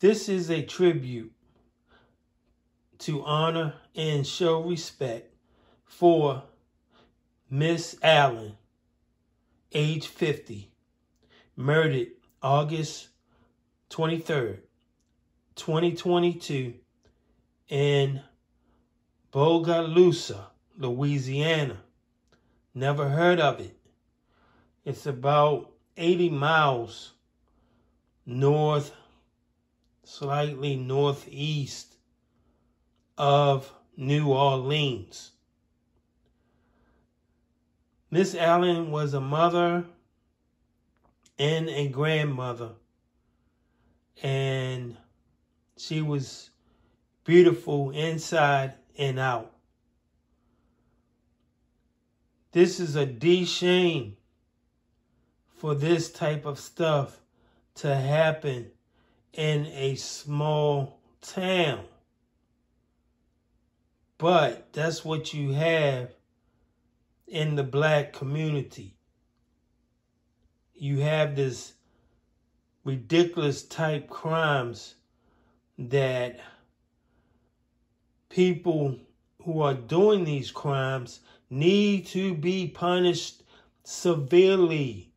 This is a tribute to honor and show respect for Miss Allen, age 50, murdered August 23rd, 2022 in Bogalusa, Louisiana. Never heard of it. It's about 80 miles north slightly northeast of New Orleans. Miss Allen was a mother and a grandmother, and she was beautiful inside and out. This is a D shame for this type of stuff to happen in a small town. But that's what you have in the black community. You have this ridiculous type crimes that people who are doing these crimes need to be punished severely.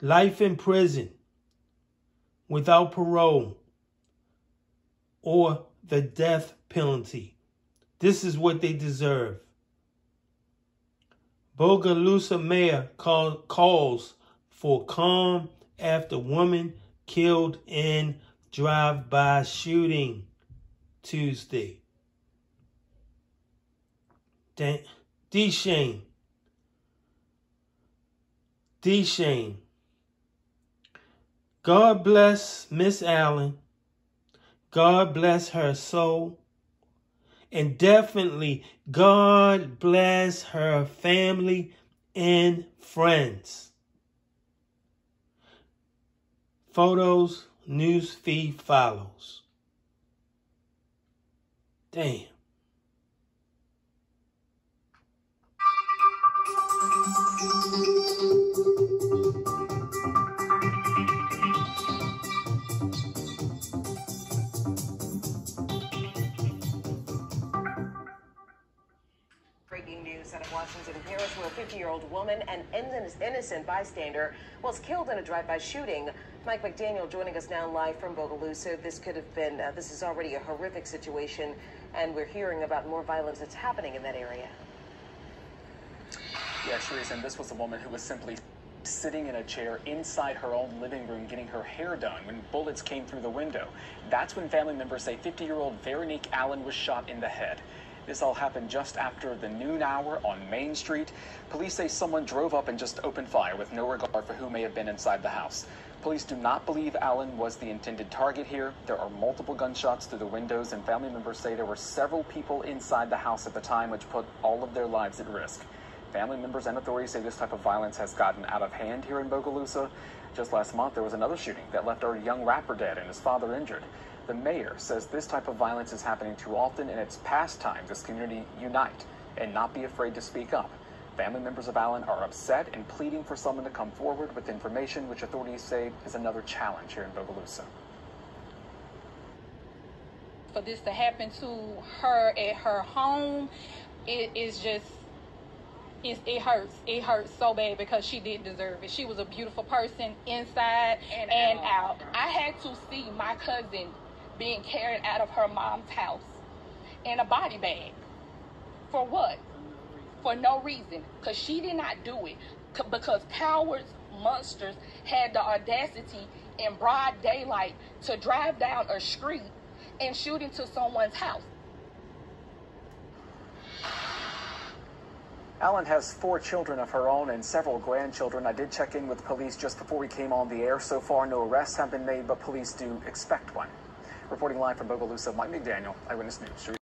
Life in prison without parole or the death penalty. This is what they deserve. Bogalusa mayor call, calls for calm after woman killed in drive-by shooting Tuesday. D. Shane. God bless Miss Allen. God bless her soul. And definitely, God bless her family and friends. Photos, news feed follows. Damn. Out of Washington Parish, where a 50-year-old woman, an innocent bystander, was killed in a drive-by shooting. Mike McDaniel joining us now live from Bogalusa. This could have been, uh, this is already a horrific situation, and we're hearing about more violence that's happening in that area. Yeah, Sharice, and this was a woman who was simply sitting in a chair inside her own living room getting her hair done when bullets came through the window. That's when family members say 50-year-old Veronique Allen was shot in the head. This all happened just after the noon hour on Main Street. Police say someone drove up and just opened fire with no regard for who may have been inside the house. Police do not believe Allen was the intended target here. There are multiple gunshots through the windows, and family members say there were several people inside the house at the time, which put all of their lives at risk. Family members and authorities say this type of violence has gotten out of hand here in Bogalusa. Just last month, there was another shooting that left a young rapper dead and his father injured. The mayor says this type of violence is happening too often and it's past time this community unite and not be afraid to speak up. Family members of Allen are upset and pleading for someone to come forward with information which authorities say is another challenge here in Bogalusa. For this to happen to her at her home, it is just it, it hurts. It hurts so bad because she didn't deserve it. She was a beautiful person inside and, and out. out. I had to see my cousin being carried out of her mom's house in a body bag. For what? for no reason because she did not do it c- because cowards, monsters had the audacity in broad daylight to drive down a street and shoot into someone's house. Allen has four children of her own and several grandchildren. I did check in with police just before we came on the air. So far, no arrests have been made, but police do expect one. Reporting live from Bogalusa, Mike McDaniel, Eyewitness News.